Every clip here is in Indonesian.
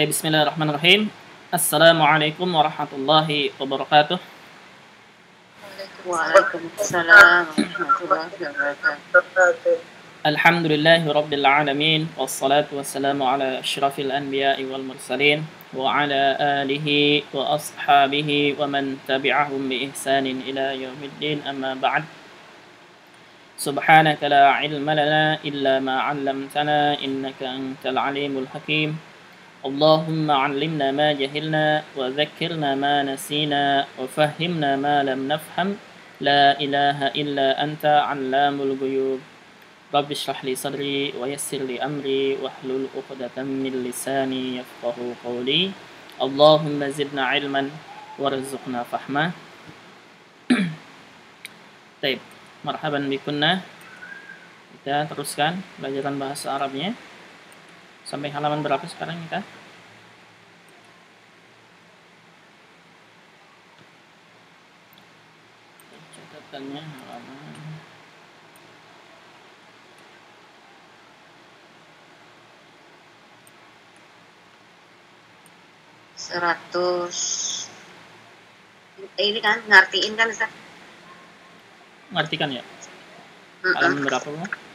طيب بسم الله الرحمن الرحيم السلام عليكم ورحمة الله وبركاته وعليكم السلام ورحمة الله وبركاته الحمد لله رب العالمين والصلاة والسلام على أشرف الأنبياء والمرسلين وعلى آله وأصحابه ومن تبعهم بإحسان إلى يوم الدين أما بعد سبحانك لا علم لنا إلا ما علمتنا إنك أنت العليم الحكيم اللهم علمنا ما جهلنا وذكرنا ما نسينا وفهمنا ما لم نفهم لا إله إلا أنت علام الغيوب رب اشرح لي صدري ويسر لي أمري واحلل عقدة من لساني يفقه قولي اللهم زدنا علما وارزقنا فهما طيب marhaban bikunna kita teruskan pelajaran bahasa Arabnya sampai halaman berapa sekarang kita catatannya halaman Seratus. Eh, ini kan ngartiin kan Ustaz? ngartikan ya halaman berapa Bang?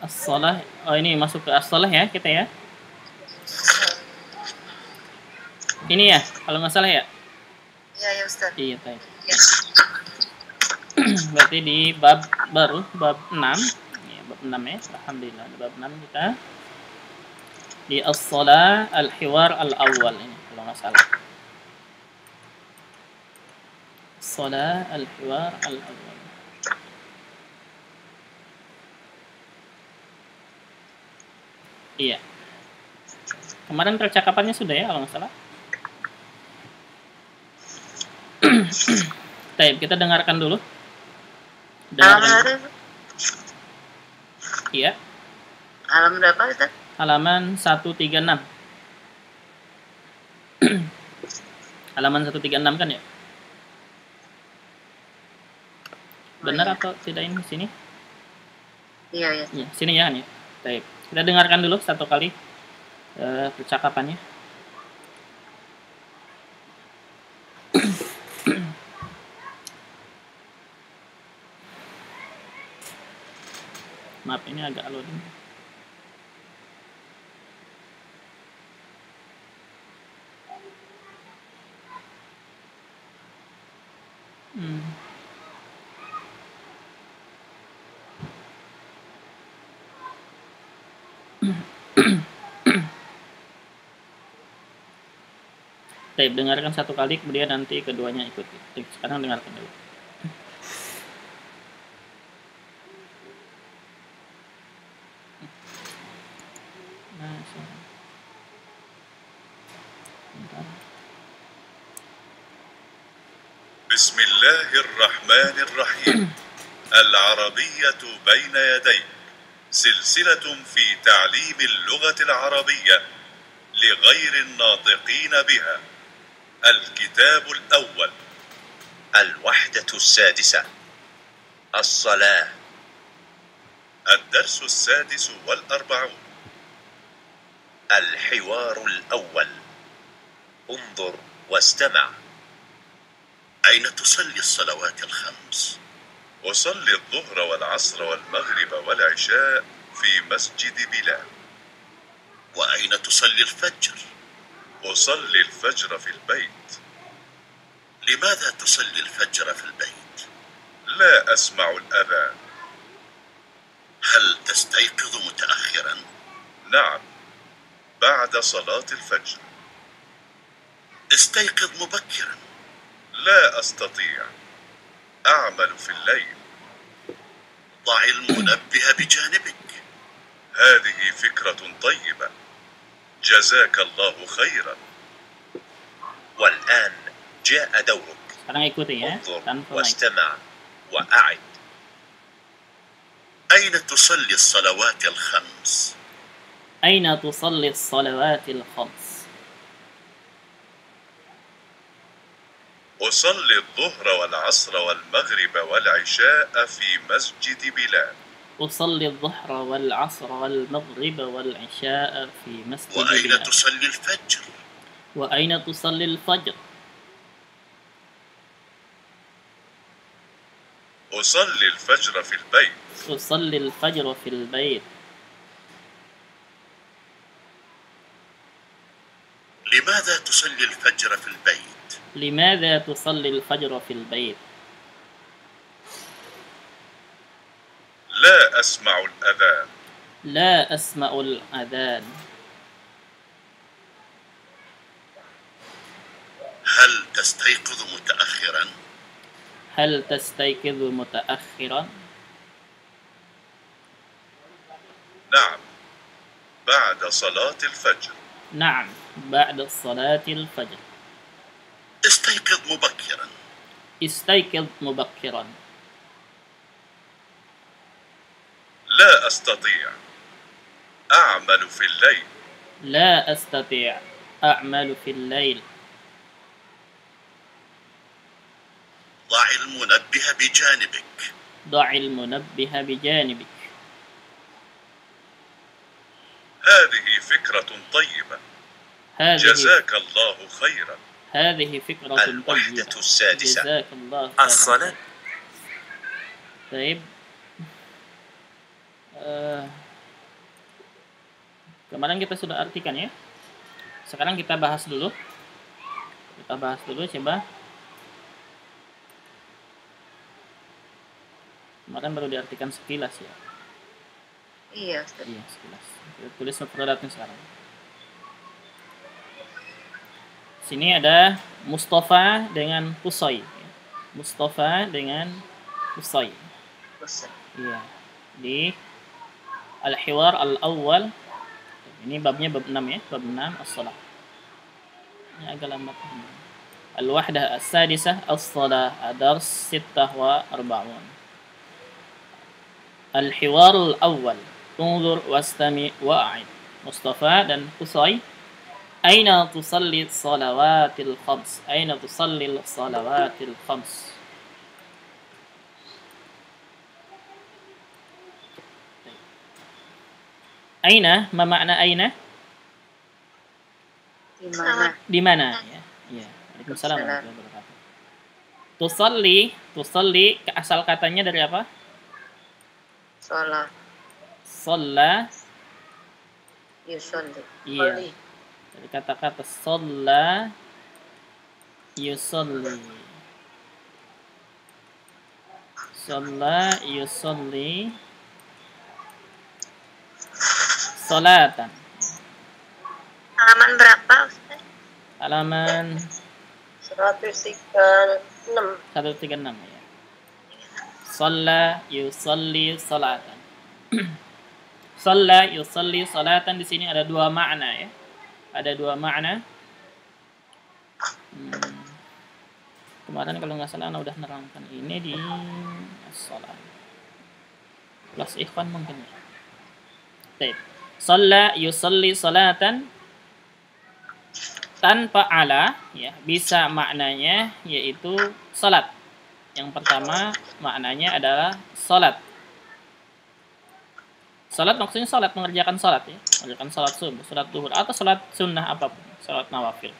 As-salah. Oh ini masuk ke as-salah ya kita ya. Ini ya kalau nggak salah ya? Iya ya Ustaz. iya baik. Ya. berarti di bab baru bab 6 ya, bab 6 ya. Alhamdulillah di bab 6 kita. Di as-salah al-hiwar al-awwal ini kalau nggak salah. As-salah al-hiwar al-awwal iya kemarin percakapannya sudah ya kalau nggak salah Baik, kita dengarkan dulu. Dengarkan. Iya, Halaman berapa Ustaz? halaman 136. halaman 136 kan ya? Benar iya. atau tidak ini sini? Iya ya. Iya, sini ya kan ya. Baik, kita dengarkan dulu satu kali eh, percakapannya. Maaf ini agak loading. tape. Dengarkan satu kali kemudian nanti keduanya ikuti sekarang dengarkan dulu. بسم الله الرحمن الرحيم العربية بين يديك سلسلة في تعليم اللغة العربية لغير الناطقين بها الكتاب الأول الوحدة السادسة الصلاة الدرس السادس والأربعون الحوار الأول انظر واستمع أين تصلي الصلوات الخمس؟ أصلي الظهر والعصر والمغرب والعشاء في مسجد بلال وأين تصلي الفجر؟ أصلي الفجر في البيت. لماذا تصلي الفجر في البيت؟ لا أسمع الأذان. هل تستيقظ متأخرا؟ نعم بعد صلاة الفجر. استيقظ مبكرا. لا أستطيع. أعمل في الليل. ضع المنبه بجانبك. هذه فكرة طيبة. جزاك الله خيرا. والآن جاء دورك انظر. واستمع وأعد. أين تصلي الصلوات الخمس؟ أين تصلي الصلوات الخمس؟ أصلي الظهر والعصر والمغرب والعشاء في مسجد بلال. أصلي الظهر والعصر والمغرب والعشاء في مسجد وأين تصلي الفجر؟ وأين تصلي الفجر؟ أصلي الفجر في البيت. أصلي الفجر في البيت. لماذا تصلي الفجر في البيت؟ لماذا تصلي الفجر في البيت؟ لا أسمع الأذان. لا أسمع الأذان. هل تستيقظ متأخرا؟ هل تستيقظ متأخرا؟ نعم بعد صلاة الفجر. نعم بعد صلاة الفجر. استيقظ مبكرا. استيقظ مبكرا. لا أستطيع. أعمل في الليل. لا أستطيع. أعمل في الليل. ضع المنبه بجانبك. ضع المنبه بجانبك. هذه فكرة طيبة. هذه جزاك الله خيرا. هذه فكرة الوحدة طيبة السادسة. جزاك الله خيرا. الصلاة. Baik. Eh, kemarin kita sudah artikan ya. Sekarang kita bahas dulu. Kita bahas dulu coba. Kemarin baru diartikan sekilas ya. Iya, Ustaz. Iya, sekilas. Kita tulis mufradatnya sekarang. Sini ada Mustafa dengan Kusai. Mustafa dengan. Ustaz. Iya. Di Al-Hiwar Al-Awwal. Ini babnya bab 6 ya, bab 6 As-Salah. Ini agak lambat. Al-Wahdah As-Sadisah As-Salah Adars Sittah wa Arba'un. Al-Hiwar Al-Awwal. Unzur wastami wa'id. Mustafa dan Qusay. Aina tusalli salawatil khams? Aina tusalli salawatil khams? Aina, ma makna aina? Di mana? Di mana? Ya. Iya. Waalaikumsalam warahmatullahi wabarakatuh. Tusalli, tusalli asal katanya dari apa? Sholat. Shalla, Yusolli. Iya. Sholli. dari kata-kata shalla yusalli. Shalla yusalli salatan. Halaman berapa, Ustaz? Halaman 136. 136 ya. Shalla yusalli salatan. Shalla yusalli salatan di sini ada dua makna ya. Ada dua makna. Hmm. Kemarin kalau nggak salah udah nerangkan ini di salat. Plus ikhwan mungkin ya. Baik. Shalla yusalli salatan tanpa ala ya bisa maknanya yaitu salat. Yang pertama maknanya adalah salat. Salat maksudnya salat mengerjakan salat ya, mengerjakan salat subuh, salat duhur atau salat sunnah apa pun, salat nawafil.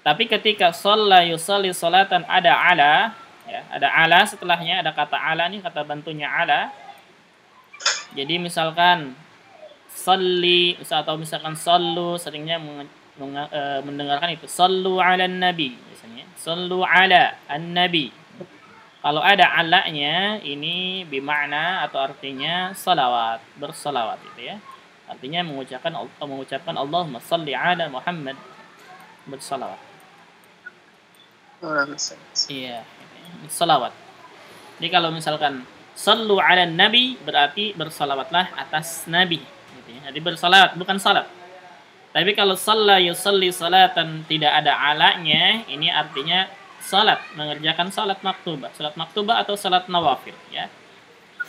Tapi ketika shalla yusalli salatan ada ala ya, ada ala setelahnya ada kata ala nih kata bantunya ala. Jadi misalkan salli atau misalkan sallu seringnya eh, mendengarkan itu. Sallu ala nabi biasanya. Sallu ala an nabi kalau ada alanya ini bimakna atau artinya salawat bersalawat itu ya. Artinya mengucapkan mengucapkan Allahumma salli ala Muhammad bersalawat. Iya salawat jadi kalau misalkan sallu ala nabi berarti bersalawatlah atas nabi gitu ya. jadi bersalawat bukan salat tapi kalau salla yusalli salatan tidak ada alanya ini artinya salat mengerjakan salat maktubah salat maktubah atau salat nawafil ya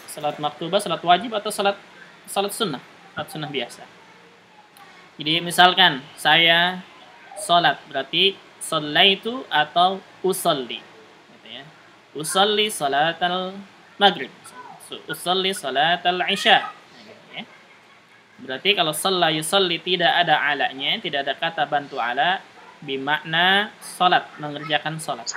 salat maktubah salat wajib atau salat salat sunnah salat sunnah biasa Jadi misalkan saya sholat berarti itu atau usolli. Gitu ya. Usolli salatal maghrib. Usolli salatal isya. Berarti kalau sholat yusolli tidak ada alanya, tidak ada kata bantu ala, bimakna sholat, mengerjakan sholat.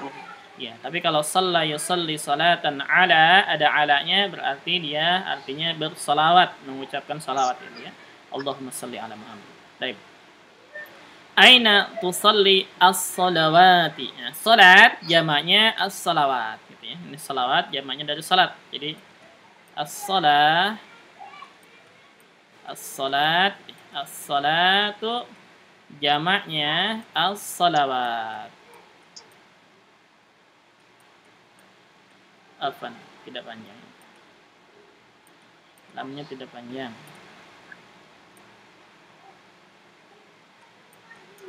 Ya, tapi kalau sholat yusolli salatan ala, ada alanya berarti dia artinya bersolawat, mengucapkan salawat ini ya. Allahumma salli ala Muhammad. Baik. Aina tusalli as-salawati. Ya, salat jamaknya as-salawat gitu ya. Ini salawat jamaknya dari salat. Jadi as-salah as-salat as-salatu jamaknya as-salawat. Apa? Tidak panjang. Lamnya tidak panjang.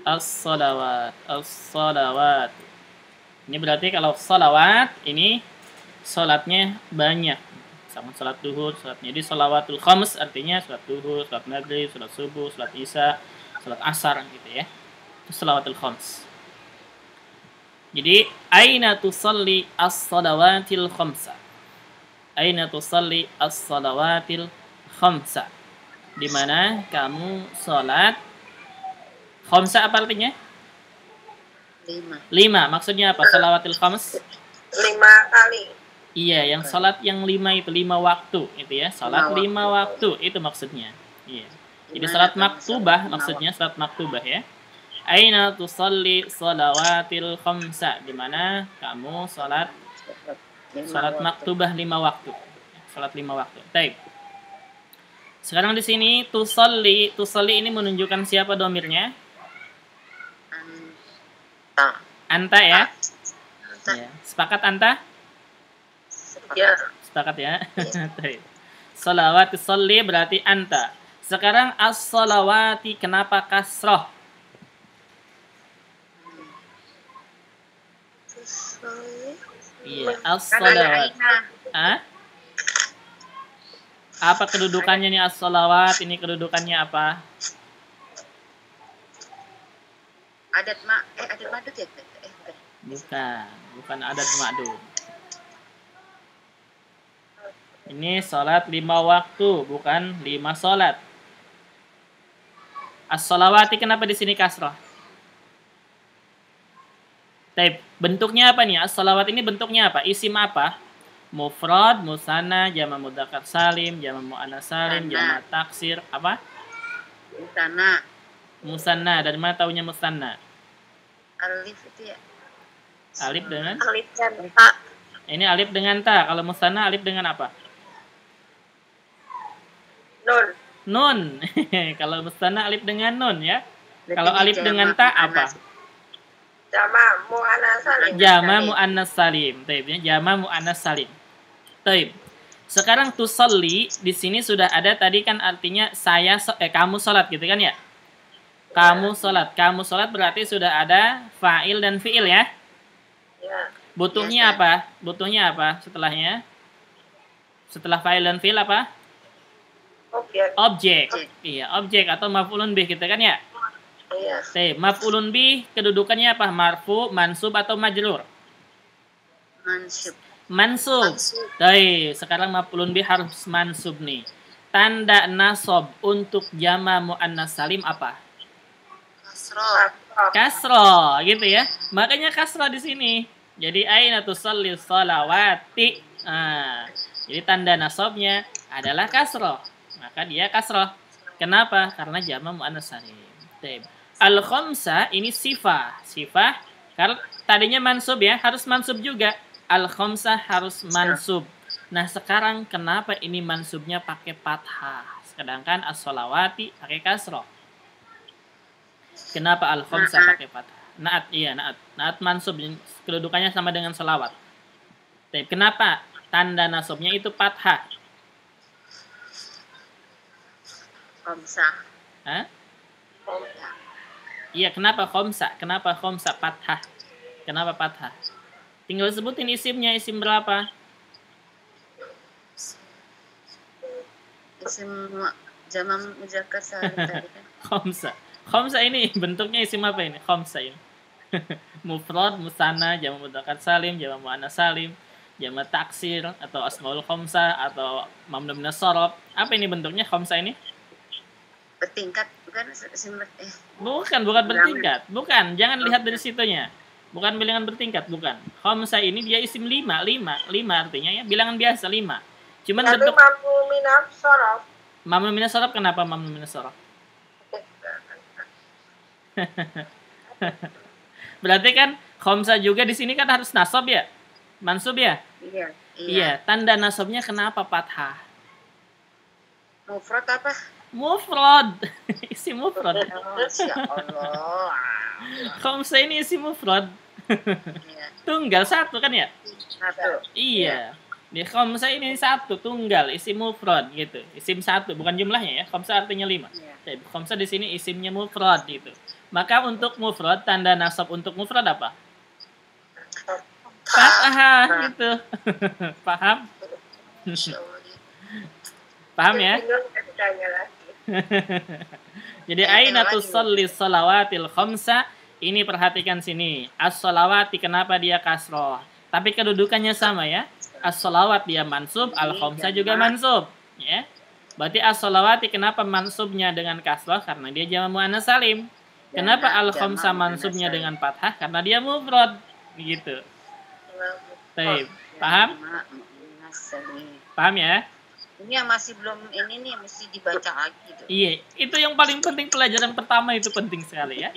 as-salawat as-salawat ini berarti kalau salawat ini salatnya banyak sama salat duhur salat jadi salawatul khams artinya salat duhur salat maghrib salat subuh salat isya salat asar gitu ya itu salawatul khams jadi aina tusalli as-salawatil khamsa aina tusalli as-salawatil khamsa di mana kamu salat Khamsa apa artinya? Lima. Lima. Maksudnya apa? Salawatil khams? Lima kali. Iya, yang salat yang lima itu lima waktu, itu ya. Salat lima, waktu. itu maksudnya. Iya. Jadi salat maktubah maksudnya salat maktubah ya. Aina tusalli salawatil khamsa di mana kamu salat salat maktubah lima waktu. Salat lima waktu. Baik. Sekarang di sini tusalli, tusalli ini menunjukkan siapa domirnya? Anta. Anta ya? Anta. ya. Sepakat Anta? Ya. Sepakat ya? Salawati salli berarti Anta. Sekarang as-salawati kenapa kasroh? Iya, as-salawat. Ah? Apa kedudukannya nih as-salawat? Ini kedudukannya apa? Adat mak eh adat madut ya? Eh, bukan. Bukan, bukan adat ma'dud. Ini sholat lima waktu, bukan lima sholat. As-salawati kenapa di sini kasroh? Taib, bentuknya apa nih? As-salawat ini bentuknya apa? Isim apa? Mufrad, musana, jama mudakar salim, jama mu'annas salim, jama taksir, apa? Musana. Musanna, dari mana tahunya musanna? Alif itu ya. Alif dengan? Alif dan ta. Ini alif dengan ta. Kalau musanna alif dengan apa? Nun. Nun. Kalau musanna alif dengan nun ya. Kalau alif dengan ta apa? Jama mu'annas salim. Jama mu'annas salim. Taib ya. Jama mu'annas salim. Taib. Sekarang tusalli di sini sudah ada tadi kan artinya saya eh kamu salat gitu kan ya? Kamu sholat. Kamu sholat berarti sudah ada fa'il dan fi'il ya? Ya. Butuhnya apa? Butuhnya apa setelahnya? Setelah fa'il dan fi'il apa? Objek. Objek. Objek. Iya, objek atau maf'ulun bih gitu kan ya? Iya. Oke, maf'ulun bih kedudukannya apa? Marfu, mansub atau majrur? Mansub. Mansub. Baik, sekarang maf'ulun bih harus mansub nih. Tanda nasob untuk jama muannas salim apa? Kasro. kasro gitu ya makanya kasro di sini jadi aina tusalli salawati nah, jadi tanda nasobnya adalah kasro maka dia kasro kenapa? Karena jama muannas salim al khamsa ini sifah. Sifah karena tadinya mansub ya harus mansub juga. Al khamsa harus mansub. Nah sekarang kenapa ini mansubnya pakai fathah? Sedangkan as salawati pakai kasro Kenapa al khamsa Naat. pakai fathah? Naat, iya naat. Naat mansub kedudukannya sama dengan selawat. Tapi kenapa tanda nasabnya itu fathah? Komsa. Hah? Komsa. Iya, kenapa khamsa? Kenapa khamsa fathah? Kenapa fathah? Tinggal sebutin isimnya, isim berapa? Isim Zaman muzakkar salim tadi kan. Khamsa ini bentuknya isim apa ini? Khamsa ini. Mufrad, musanna, jamak mudzakkar salim, jamak muannas salim, jamak taksir atau asmaul khamsa atau mamnu minas sharaf. Apa ini bentuknya khamsa ini? Bertingkat bukan eh Bukan, bukan bertingkat. Bukan, jangan lihat dari situnya. Bukan bilangan bertingkat, bukan. Khamsa ini dia isim lima, lima, lima artinya ya bilangan biasa lima. Cuman Tapi bentuk mampu minaf sorof. mamnu minas sharaf kenapa mamnu minas sharaf? Berarti kan khamsa juga di sini kan harus nasab ya? Mansub ya? iya Iya, tanda nasabnya kenapa fathah? Mufrad apa? Mufrad. isi mufrad. Oh, Masya Allah. Khamsa ini isi mufrad. Iya. Tunggal satu kan ya? Satu. Iya. Di khamsa ini satu tunggal isi mufrad gitu. Isim satu bukan jumlahnya ya. Khamsa artinya lima. Iya. Jadi khamsa di sini isimnya mufrad gitu. Maka untuk mufrad tanda nasab untuk mufrad apa? Fathah gitu. Paham? Paham ya? Jadi aina tusalli salawatil khamsa? Ini perhatikan sini. As-salawati kenapa dia kasroh? Tapi kedudukannya sama ya. As-salawat dia mansub, al-khamsa juga mansub, ya. Berarti as-salawati kenapa mansubnya dengan kasroh? Karena dia jamak muannas salim. Kenapa al-khamsa mansubnya dengan fathah? Karena dia mufrad. Gitu. Baik. Paham? Paham ya? Ini yang masih belum ini nih mesti dibaca lagi tuh. Iya, itu yang paling penting pelajaran pertama itu penting sekali ya.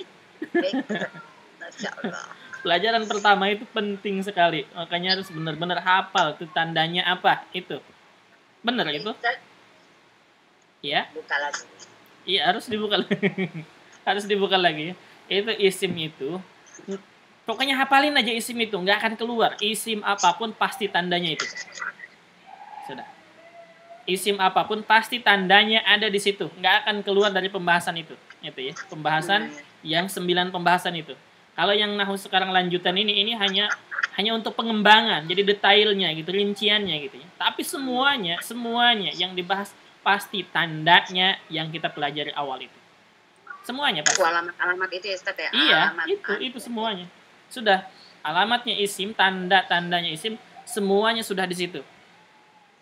Pelajaran pertama itu penting sekali. Makanya harus benar-benar hafal itu tandanya apa itu. Benar itu? Ustaz, Ya. buka lagi. Iya, harus dibuka lagi. harus dibuka lagi. Itu isim itu pokoknya hafalin aja isim itu, nggak akan keluar. Isim apa pun pasti tandanya itu. Sudah. Isim apa pun pasti tandanya ada di situ, nggak akan keluar dari pembahasan itu. Itu ya, pembahasan yang sembilan pembahasan itu. Kalau yang nahu sekarang lanjutan ini ini hanya hanya untuk pengembangan, jadi detailnya gitu, rinciannya gitu ya. Tapi semuanya, semuanya yang dibahas pasti tandanya yang kita pelajari awal itu. Semuanya pasti. Alamat-alamat itu ya Ustaz ya? Iya, Alamat. itu itu semuanya. Sudah alamatnya isim, tanda-tandanya isim, semuanya sudah di situ.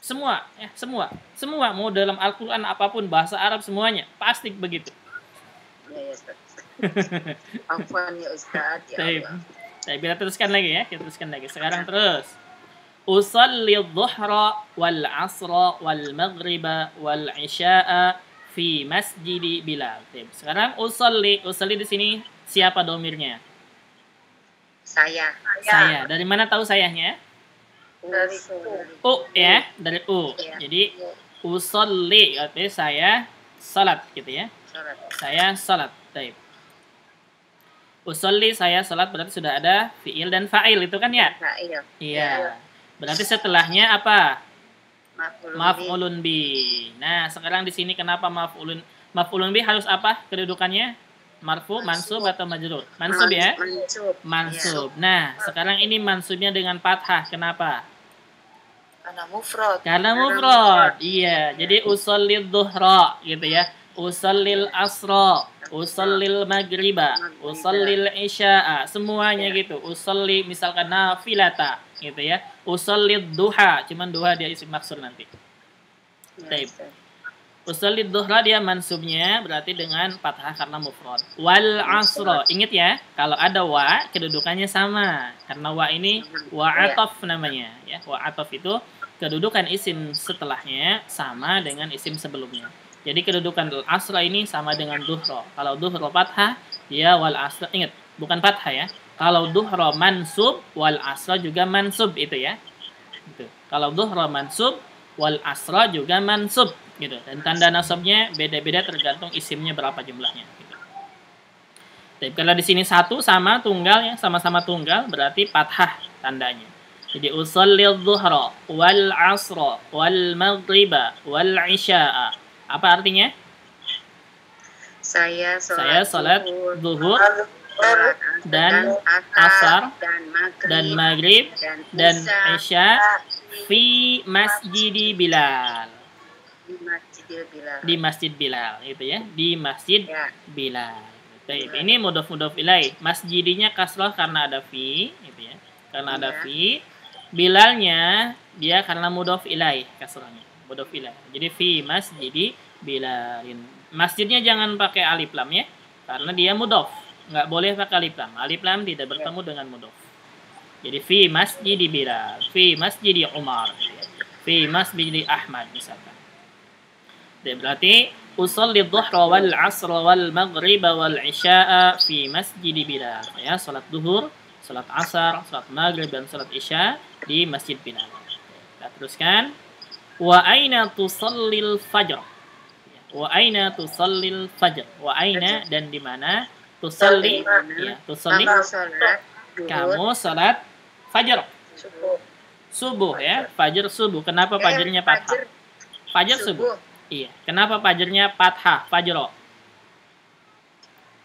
Semua, ya, semua. Semua mau dalam Al-Qur'an apa pun bahasa Arab semuanya pasti begitu. Iya, ya Ustaz. Afwan ya Ustaz. Ya. Allah. Baik, kita teruskan lagi ya, kita teruskan lagi. Sekarang terus. Usalli dhuhra wal asra wal maghriba wal isya'a fi masjidi Bilal. Baik, Sekarang usalli, usalli di sini siapa domirnya? Saya. Saya. Dari mana tahu sayahnya? Dari U ya, dari U. Iya. Jadi usolli artinya saya salat gitu ya. Sholat. Saya salat. Baik. Usolli saya salat berarti sudah ada fiil dan fa'il itu kan ya? Nah, iya. Iya. Berarti setelahnya apa? Maf'ulun bi. Nah, sekarang di sini kenapa maf'ulun maf'ulun bi harus apa kedudukannya? Marfu, mansub atau majrur? Mansub ya? Mansub. Mansub. Nah, sekarang ini mansubnya dengan fathah. Kenapa? Karena mufrad. Karena mufrad. Iya, jadi usallil dhuhra gitu ya. Usallil asra, usallil maghriba, usallil isya'a, semuanya gitu. Usalli misalkan nafilata gitu ya. Usallid duha, cuman duha dia isim maksud nanti. Ya, Baik. Ustaz. Usallid duhra dia mansubnya berarti dengan fathah karena mufrad. Wal asra, ingat ya, kalau ada wa kedudukannya sama. Karena wa ini wa atof namanya ya. Wa atof itu kedudukan isim setelahnya sama dengan isim sebelumnya. Jadi kedudukan asra ini sama dengan duhra. Kalau duhra fathah, dia wal asra. Ingat, bukan fathah ya. Kalau duhra mansub, wal asra juga mansub itu ya. Gitu. Kalau duhra mansub, wal asra juga mansub gitu. Dan tanda nasabnya beda-beda tergantung isimnya berapa jumlahnya. Gitu. Tapi kalau di sini satu sama tunggal ya, sama-sama tunggal berarti fathah tandanya. Jadi usallil dhuhra wal asra wal maghriba wal isya'a. Apa artinya? Saya sholat, Saya salat zuhur, dan asar, dan maghrib dan maghrib dan isya fi masjidi Bilal. di masjid Bilal. di Masjid Bilal gitu ya di Masjid Ya. Bilal Baik, ini mudhof mudhof ilaih masjidinya kasroh karena ada fi gitu ya karena ada Iya. fi Bilalnya dia karena mudhof ilaih kasrohnya mudhof ilaih. Jadi fi masjidi Bilalin. Masjidnya jangan pakai alif lam ya karena dia mudhof. Nggak boleh pakai alif lam. Alif lam tidak bertemu dengan mudhof. Jadi fi masjidi Bilal fi masjidi Umar ya. fi masjidi Ahmad misalkan. Jadi berarti usolli dhuhra wal asra wal maghriba wal isya'a fi masjid Bilal. Ya, salat duhur, salat asar, salat maghrib dan salat isya di Masjid Bilal. Kita teruskan. Wa aina tusallil fajr? Wa aina tusallil fajr? Wa aina dan di mana tusalli? Ya, tusalli Kamu sholat fajar. Subuh. Subuh ya, fajar subuh. Kenapa Eh, fajarnya Fajar fathah? Fajar subuh. subuh. Iya. Kenapa fajarnya fathah? Fajro.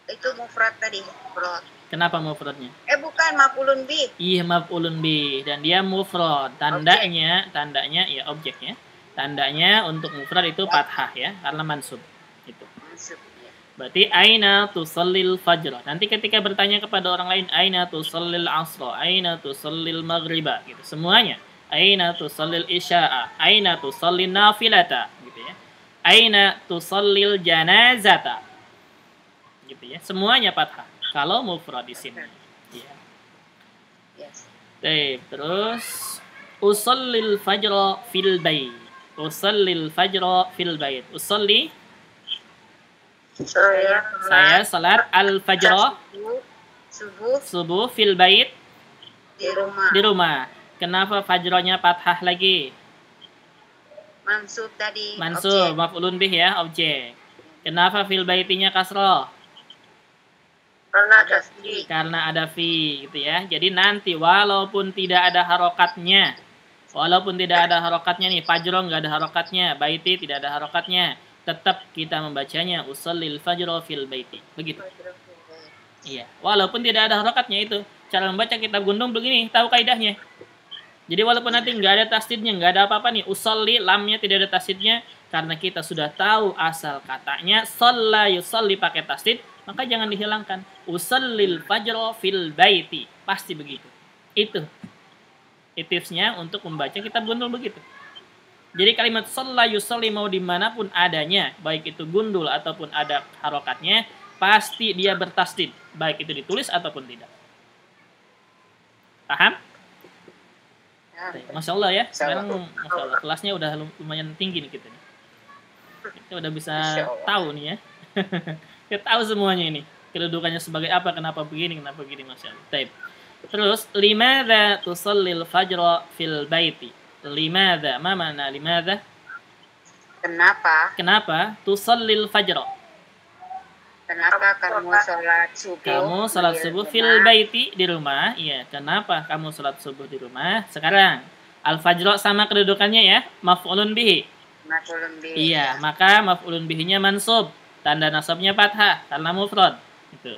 Itu mufrad tadi. Mufrad. Kenapa mufradnya? Eh bukan mafulun bi. Iya maf'ulun bi dan dia mufrad. Tandanya, tandanya ya objeknya. Tandanya untuk mufrad itu fathah ya, karena mansub. Itu. Ya. Berarti aina tusallil fajr. Nanti ketika bertanya kepada orang lain aina tusallil asra, aina tusallil maghriba gitu. Semuanya. Aina tusallil isya'a, aina tusallil nafilata gitu ya. Aina tusallil janazata. Gitu ya. Semuanya fathah. Kalau mufrad di sini. Iya. Yes. Baik, terus usallil fajra fil bait. Usallil fajra fil bait. Usalli Saya saya salat al fajra Subuh, subuh subuh fil bait di rumah. di rumah. Kenapa fajronya fathah lagi? Mansub tadi. Mansub, maf'ulun bih ya, objek. Kenapa fil baitinya kasroh? Karena ada fi. Karena ada fi gitu ya. Jadi nanti walaupun tidak ada harokatnya, walaupun tidak ada harokatnya nih, fajro nggak ada harokatnya, baiti tidak ada harokatnya, tetap kita membacanya usallil fajro fil baiti. Begitu. Iya, walaupun tidak ada harokatnya itu. Cara membaca kitab gundung begini, tahu kaidahnya. Jadi walaupun nanti nggak ada tasdidnya, nggak ada apa-apa nih, usolli, lamnya tidak ada tasdidnya, karena kita sudah tahu asal katanya, sholla yusolli pakai tasdid, maka jangan dihilangkan. Usallil fajro fil baiti. Pasti begitu. Itu. Tipsnya untuk membaca kitab gundul begitu. Jadi kalimat sholla yusolli mau di mana pun adanya, baik itu gundul ataupun ada harokatnya, pasti dia bertasdid, baik itu ditulis ataupun tidak. Paham? Ya. Masya Allah ya, sekarang Sama. Masya Allah, kelasnya udah lum- lumayan tinggi nih kita nih. Kita udah bisa tahu nih ya. kita tahu semuanya ini. Kedudukannya sebagai apa, kenapa begini, kenapa begini, Masya Allah. Taib. Terus, limadha tusallil fajra fil baiti? Limadha, ma mana limadha? Kenapa? Kenapa? Tusallil fajra. Kenapa kamu sholat subuh? Kamu sholat subuh fil baiti di rumah. Iya, kenapa kamu sholat subuh di rumah? Sekarang, al-fajro sama kedudukannya ya, maf'ulun bihi. Mafulun bi. Iya, maka maf'ulun bihinya mansub. Tanda nasabnya fathah karena mufrad. Itu.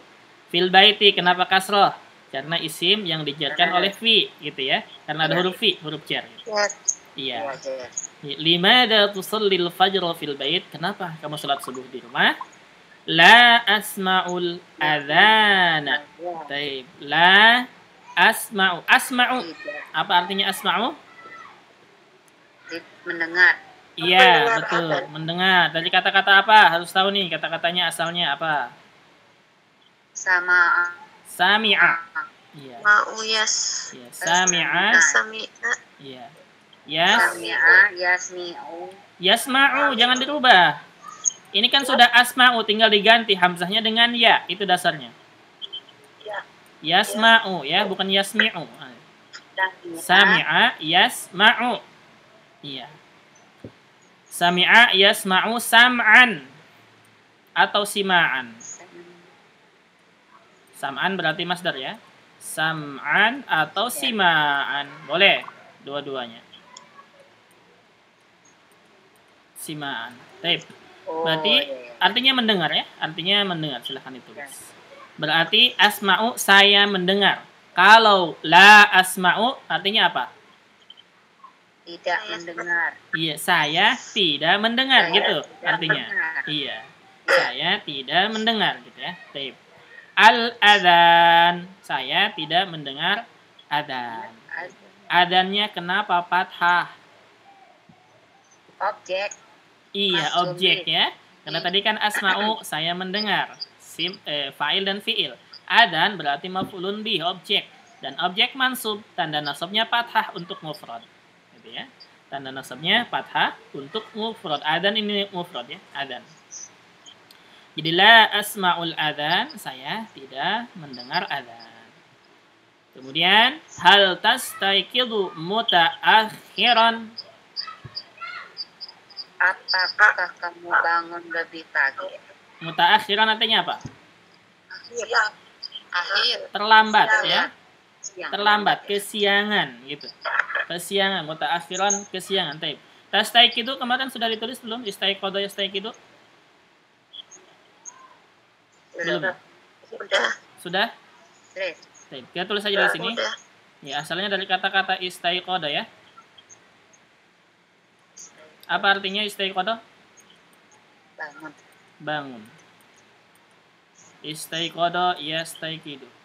Fil baiti kenapa kasroh? Karena isim yang dijarkan oleh fi gitu ya. Karena ada huruf fi, huruf jar. Yes. Iya. Iya. Limada tusallil fajr fil bait? Kenapa kamu sholat subuh di rumah? La asma'ul adzana. Taib. La asma'u. Asma'u. Apa artinya asma'u? Mendengar. Iya, Mendengar betul. apa? Mendengar. Dari kata-kata apa? Harus tahu nih kata-katanya asalnya apa. Sama Sami'a. Iya. Mau yes. Iya, sami'a. Sami'a. Iya. Yas. Sami'a yasmi'u. Yasma'u, jangan dirubah. Ini kan sudah asma'u, tinggal diganti hamzahnya dengan ya, itu dasarnya. Ya. Yasma'u ya, bukan yasmi'u. Sami'a. Sami'a yasma'u. Iya. Sami'a yasma'u sam'an atau sima'an. Sam'an berarti masdar ya. Sam'an atau sima'an. Boleh dua-duanya. Sima'an. Taib. Oh, Berarti iya. artinya mendengar ya. Artinya mendengar. Silahkan ditulis. Berarti asma'u saya mendengar. Kalau la asma'u artinya apa? Tidak Saya mendengar. Iya, saya tidak mendengar Saya gitu tidak artinya. mendengar. Iya. Saya tidak mendengar gitu ya. Taib. Al adzan. Saya tidak mendengar adzan. Adannya kenapa fathah? Objek. Iya, Masuk objek ya. Karena tadi kan asma'u saya mendengar. Sim, eh, fa'il dan fi'il. Adan berarti maf'ulun bih, objek. Dan objek mansub, tanda nasabnya fathah untuk mufrad. Gitu ya. Tanda nasabnya fathah untuk mufrad. Adan ini mufrad ya, adan. Jadi la asma'ul adan, saya tidak mendengar adan. Kemudian hal tastaiqidu muta'akhiran Apakah kamu bangun lebih pagi? Mutaakhiran artinya apa? Siap. Akhir. Terlambat ya. Siang. Terlambat, kesiangan gitu. Kesiangan, mutaakhiran, kesiangan. Taib. Tastaik itu kemarin sudah ditulis belum? Istaik kodo istaik itu? Belum. Udah. Sudah? Taib. Kita tulis aja di sini. Ya, asalnya dari kata-kata istaikoda ya. Apa artinya istaikoda? Bangun. Bangun. Istaikoda yastaikidu.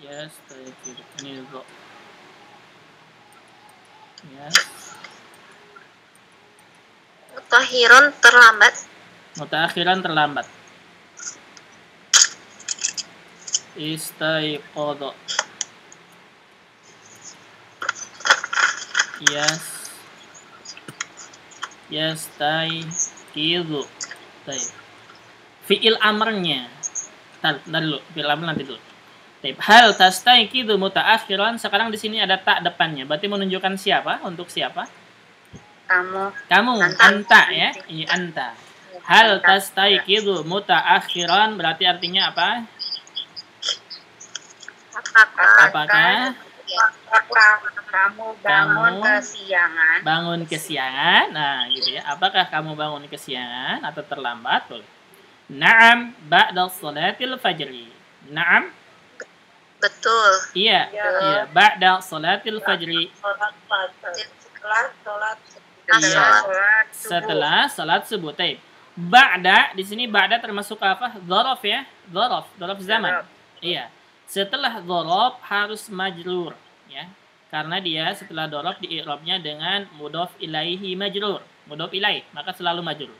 Yastaikidu. Ini dulu. Ya. Mutahiron terlambat. Mutaakhiran terlambat. Istaiqadha. Yes. Yastaiqidhu. Baik. Fi'il amrnya. Tar, tar dulu. Fi'il amr nanti dulu. Baik. Hal tastaiqidhu mutaakhiran. Sekarang di sini ada tak depannya. Berarti menunjukkan siapa? Untuk siapa? Kamu Kamu, Anta. anta ya. Iya, anta. Hal tastaiqidu mutaakhiran berarti artinya apa? Apakah Apakah apakah kamu bangun Kamu- kesiangan? bangun kesiangan? Nah, gitu ya. Apakah kamu bangun kesiangan atau terlambat? Boleh. Naam ba'da salatil fajri. Naam? Betul? Iya, iya, ba'da salatil fajri. Setelah sholat Iya. Subuh. Setelah salat subuh. Taib. Ba'da di sini ba'da termasuk apa? Dzaraf ya. Dzaraf, dzaraf zaman. Iya. Setelah dzaraf harus majrur ya. Karena dia setelah dzaraf di i'rabnya dengan mudhof ilaihi majrur. Mudhof ilaih, maka selalu majrur.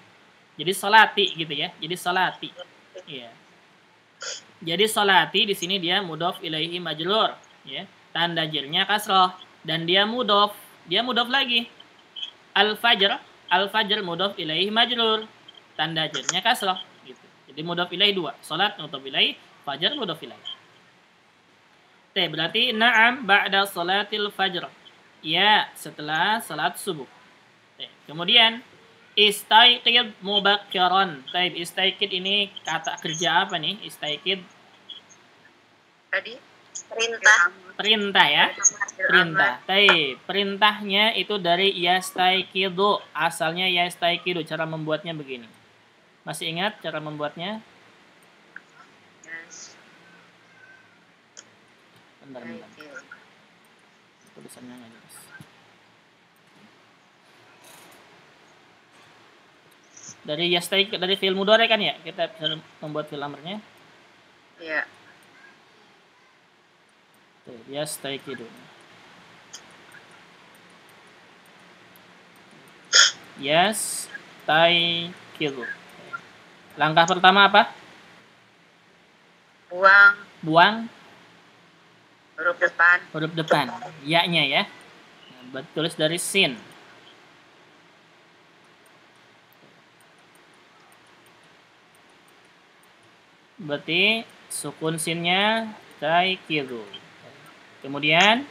Jadi salati gitu ya. Jadi salati. Iya. Jadi salati di sini dia mudhof ilaihi majrur ya. Tanda jirnya kasroh dan dia mudhof. Dia mudhof lagi. Al-fajr, al-fajr mudhof ilaihi majrur. Tanda jirnya kasroh gitu. Jadi mudhof ilaihi dua. Salat mudhof ilaihi, fajar mudhof ilaihi. T berarti na'am ba'da salatil fajr. Ya, setelah salat subuh. Kemudian istaiqid mubakkiran. Taib istaiqid ini kata kerja apa nih? Istaiqid Tadi perintah perintah ya. Perintah. Taib. Perintahnya itu dari yastaiqidu. Asalnya yastaiqidu. Cara membuatnya begini. Masih ingat cara membuatnya? Yes. Bentar, bentar. Tulisannya nggak Dari yastaik dari film mudore kan ya kita bisa membuat film amarnya. Iya. Tuh, yastaikidu. Yastaikidu. Langkah pertama apa? Buang Buang huruf depan. huruf depan. Ya-nya ya. Nah, tulis dari sin. Berarti sukun sinnya taikidu. Kemudian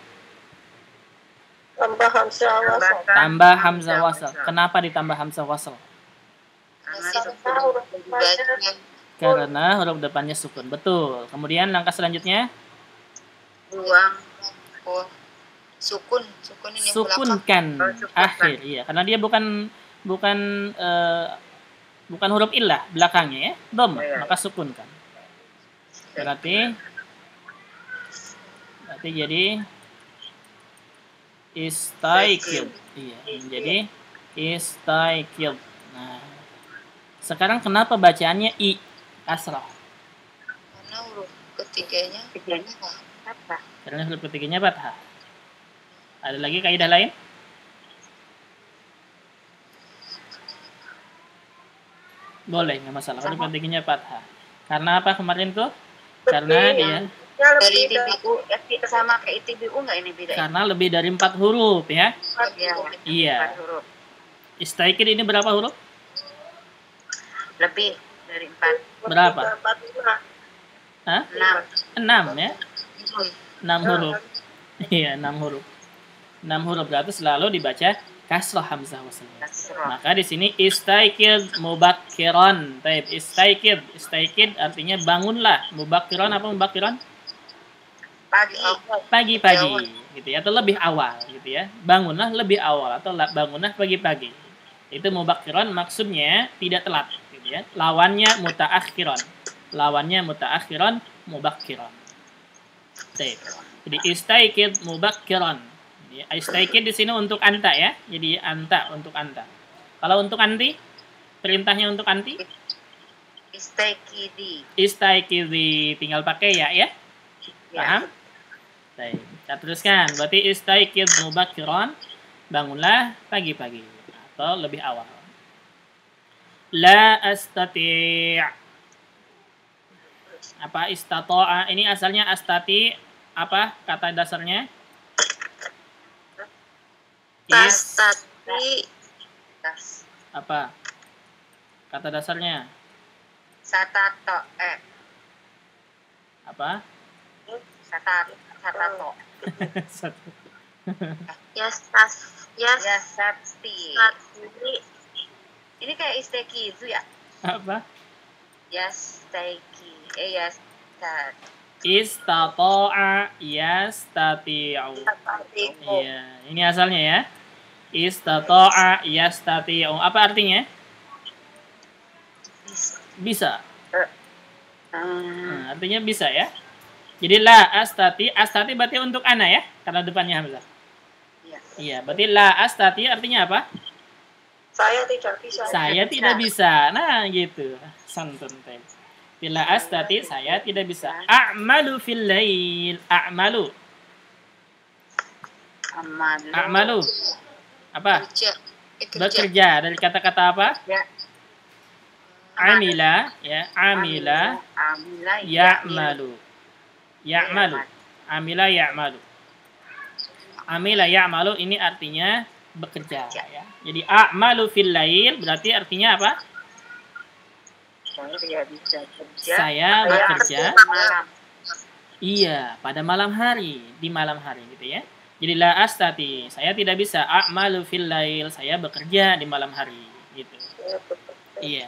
tambah hamzah wasal tambah hamzah wasal. Kenapa ditambah hamzah wasal? Karena huruf depannya Karena huruf depannya sukun. Betul. Kemudian langkah selanjutnya buang oh sukun sukun ini sukunkan Oh, sukunkan. akhir. Iya, karena dia bukan bukan eh, bukan huruf illah belakangnya ya. Dom, Iya. maka sukunkan. Berarti Berarti jadi istaikid. Iya, menjadi istaikid. Nah, sekarang kenapa bacaannya i kasrah? Karena huruf ketiganya Ketiganya. apa? Karena huruf ketiganya fathah. Ada lagi kaidah lain? Boleh, nggak masalah. Huruf ketiganya fathah. Karena apa kemarin tuh? Karena Lebih dia yang- Ya Dari lebih TBU. dari sama kayak ITBU nggak ini beda? karena lebih dari empat huruf ya. Ya, Iya. empat huruf. Istaikid ini berapa huruf? Lebih dari empat. Berapa? Hah? Enam. Enam ya? Enam huruf. Iya, enam huruf. Enam huruf berarti selalu dibaca kasroh hamzah wasal. Kasroh. Maka di sini istaikid mubakkiron. Taib istaikid. Istaikid artinya bangunlah. Mubakkiron apa mubakkiron? Pagi. Pagi-pagi gitu ya atau lebih awal gitu ya. Bangunlah lebih awal atau la- bangunlah pagi-pagi. Itu mubakkiron maksudnya tidak telat gitu ya. Lawannya mutaakhiron. Lawannya mutaakhiron mubakkiron. Taib. Jadi istaikid mubakkiron. Jadi istaikid di sini untuk anta ya. Jadi anta untuk anta. Kalau untuk anti, perintahnya untuk anti, Istaikidi. istaikidi tinggal pakai ya ya. Paham? Baik. Kita teruskan. Berarti istaikid mubakkiron, bangunlah pagi-pagi atau lebih awal. La astati' apa istata'a ini asalnya astati apa kata dasarnya Tas, Is tati, Tas. apa kata dasarnya Satato. Eh. apa Satato. Satato. Satu. yas, tas, yas, Ya sati. tati, Ini kayak isteki itu ya? apa Ya steki. Eh ya stat. istata'a yastati'u tati, Iya, ini asalnya ya. Istata'a yastati'u. Apa artinya? Bisa. Hmm. Nah, artinya bisa ya. Jadi la astati, astati berarti untuk ana ya, karena depannya hamzah. Iya. Iya, berarti la astati artinya apa? Saya tidak bisa. Saya tidak bisa. Nah, gitu. Santun teh. Bila astati saya tidak bisa. A'malu fil lail. A'malu. Amalu. A'malu. Apa? Kerja. Eh, kerja. Bekerja dari kata-kata apa? Ya. Amila, ya. Amila Amila. ya'malu. Ya'malu. Amila ya'malu. Amila ya'malu ini artinya bekerja ya. Jadi a'malu fil lail berarti artinya apa? Saya bisa kerja. Saya Saya bekerja. Malam. iya pada malam hari, di malam hari gitu ya. Jadi la astati, saya tidak bisa a'malu fil lail, saya bekerja di malam hari gitu. Iya.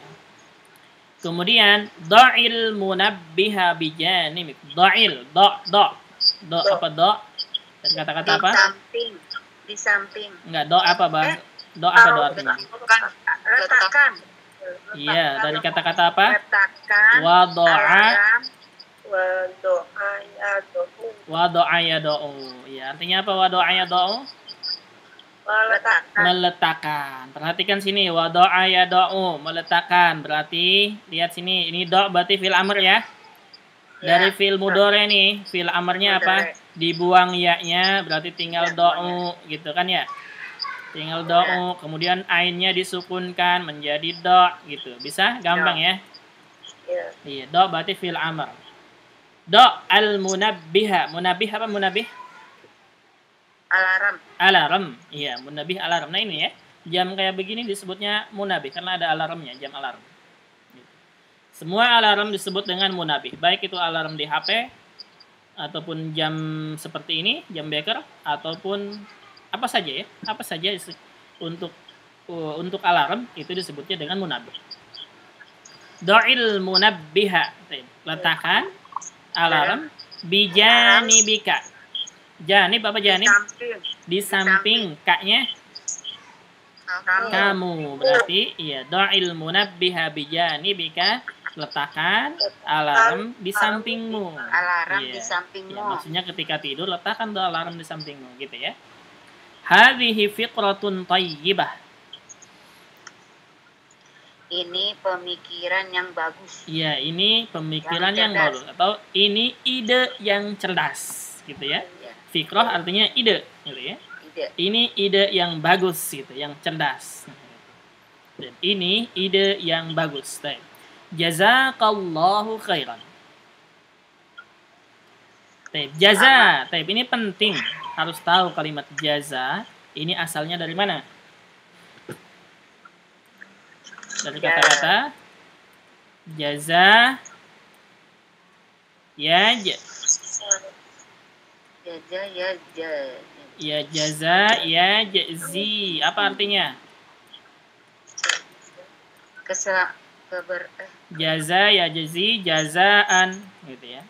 Kemudian da'il munabbiha bijanibik. Da'il, da, da. Da apa da? Dari kata-kata apa? Di samping. Di samping. Enggak, do apa, Bang? Do apa do artinya? Letakkan. Iya, dari kata-kata apa? Letakkan. Alarm. Wadoa ya. Iya, artinya apa wado'a yado'u? Letakkan. Meletakkan. Perhatikan sini, wado'a yado'u. Meletakkan. Berarti, lihat sini. Ini do berarti fil amr ya. Dari Ya. fil mudore nih, fil amarnya apa? Dibuang ya-nya, berarti tinggal Ya, do'u, gitu kan ya? Tinggal do'u, kemudian ainnya disukunkan menjadi do, gitu. Bisa? Gampang ya? Ya. Iya, do berarti fil amr. Do al munabbiha. Munabbih apa munabbih? Alarm. Alarm. Iya, munabbih alarm. Nah ini ya, jam kayak begini disebutnya munabbih karena ada alarmnya, jam alarm. Semua alarm disebut dengan munabbih, baik itu alarm di HP ataupun jam seperti ini, jam beker ataupun apa saja ya, apa saja untuk uh, untuk alarm itu disebutnya dengan munabbih. Do'il munabbiha. Letakkan alarm bijanibika. Janib apa Di janib? samping. Di samping kaknya Kamu. Berarti iya do'il munabbiha bijanibika letakkan alarm di sampingmu. Alarm Iya. di sampingmu. Ya, maksudnya ketika tidur letakkan tuh alarm di sampingmu gitu ya. Hadhihi fiqratun tayyibah. Ini pemikiran yang bagus. Iya, ini pemikiran yang, cerdas. bagus atau ini ide yang cerdas gitu ya. Ya, Fikrah artinya ide gitu ya. ide. Ini ide yang bagus gitu, yang cerdas. Dan ini ide yang bagus. Baik. Jazakallahu khairan. Taib. Jaza, taib. Ini penting. Harus tahu kalimat jaza. Ini asalnya dari mana? Dari Ya. kata-kata jaza ya ja, Jaja ya ja. ya jaza ya jazi. Apa artinya? Kesel keber eh, Jaza ya jazi jazaan gitu ya.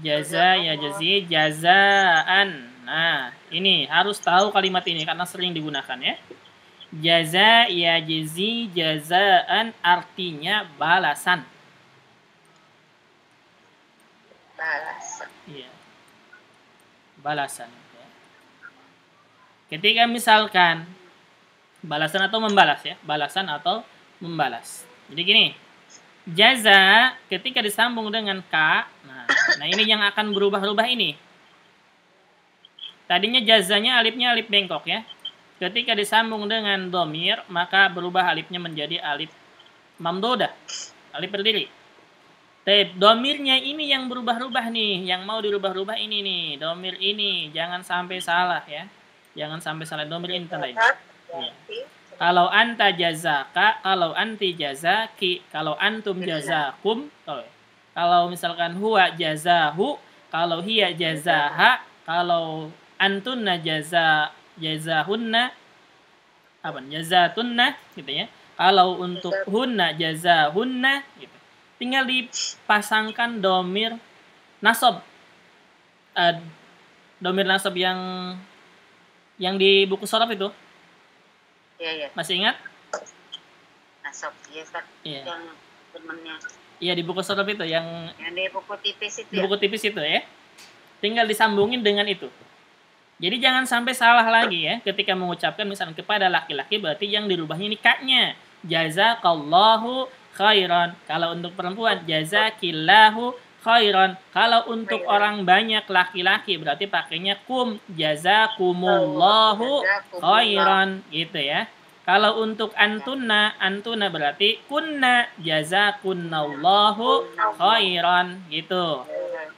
Jaza ya jazi jazaan. Nah, ini harus tahu kalimat ini karena sering digunakan ya. Jaza ya jazi jazaan artinya balasan. balasan. Iya. Balasan. ya. Ketika misalkan balasan atau membalas ya, balasan atau membalas. Jadi gini, jaza ketika disambung dengan ka, nah, nah ini yang akan berubah-ubah ini. Tadinya jazanya alifnya alif bengkok ya. Ketika disambung dengan domir, maka berubah alifnya menjadi alif mamdodah, alif berdiri. Tep, domirnya ini yang berubah-ubah nih, yang mau dirubah-rubah ini nih, domir ini, jangan sampai salah ya, jangan sampai salah domir ini tanda ini. Iya. Kalau anta jazaka, kalau anti jazaki, kalau antum jazakum, kalau kalau misalkan huwa jazahu, kalau hiya jazaha, kalau antunna jaza jazahunna, apa? Jazatunna, gitu ya. Kalau untuk hunna jazahunna, gitu. Tinggal dipasangkan domir nasob. Eh, domir nasob yang yang di buku sorof itu Iya, iya. masih ingat? Nasab, iya. Iya. Yang temennya. Iya di buku sorof itu yang Yang di buku tipis itu di ya. buku tipis itu ya. Tinggal disambungin dengan itu. Jadi jangan sampai salah lagi ya ketika mengucapkan misalnya kepada laki-laki berarti yang dirubahnya ini kaknya. Jazakallahu khairan. Kalau untuk perempuan jazakillahu khairan. Kalau untuk Khairan. orang banyak laki-laki berarti pakainya kum jazakumullahu Jazakumullah. khairan gitu ya. Kalau untuk antuna, antuna berarti kunna jazakunnallahu khairan gitu.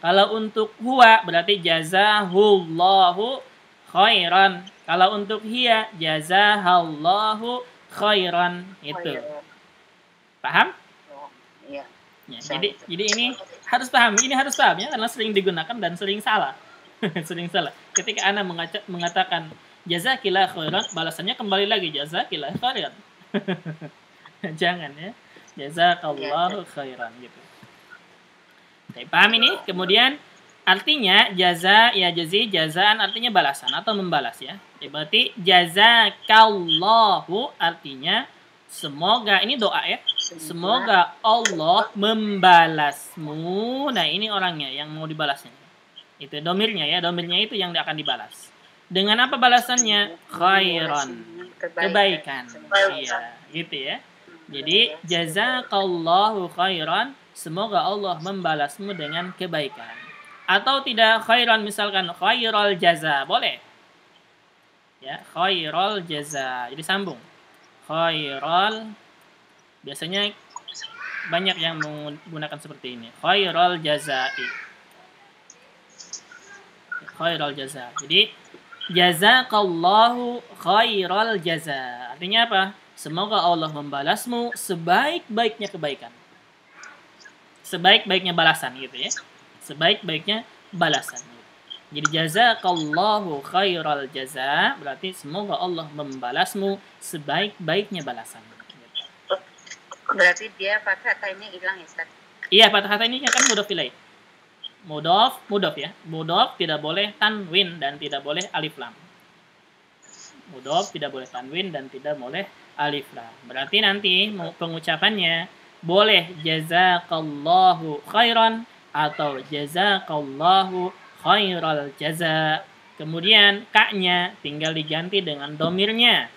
Kalau untuk huwa berarti jazahullahu khairan. Kalau untuk hiya jazahallahu khairan itu. Paham? Oh, Iya. Ya, jadi jadi ini harus paham, ini harus paham ya karena sering digunakan dan sering salah. sering salah. Ketika Anda mengaca- mengatakan jazakillah khairan, balasannya kembali lagi jazakillah khairan. Jangan ya. Jazakallahu khairan gitu. Oke, paham ini? Kemudian artinya jaza ya jazi jazaan artinya balasan atau membalas ya. Ya, berarti jazakallahu artinya semoga ini doa ya. Semoga Allah membalasmu. Nah, ini orangnya yang mau dibalasnya. Itu domirnya ya, domirnya itu yang akan dibalas. Dengan apa balasannya? Khairan. Kebaikan. Iya, gitu ya. Jadi, jazakallahu khairan. Semoga Allah membalasmu dengan kebaikan. Atau tidak khairan misalkan khairal jaza. Boleh. Ya, khairal jaza. Jadi sambung. Khairal biasanya banyak yang menggunakan seperti ini khairal jazai khairal jaza jadi jazakallahu khairal jaza artinya apa semoga Allah membalasmu sebaik-baiknya kebaikan sebaik-baiknya balasan gitu ya sebaik-baiknya balasan jadi jazakallahu khairal jaza berarti semoga Allah membalasmu sebaik-baiknya balasan Berarti dia fathah ini hilang ya Ustaz. Iya, kata ini kan mudof ilaih. Mudof, mudof ya. Mudof tidak boleh tanwin dan tidak boleh alif lam. Mudof tidak boleh tanwin dan tidak boleh alif lam. Berarti nanti pengucapannya boleh jazakallahu khairan atau jazakallahu khairal jaza. Kemudian kaknya tinggal diganti dengan domirnya.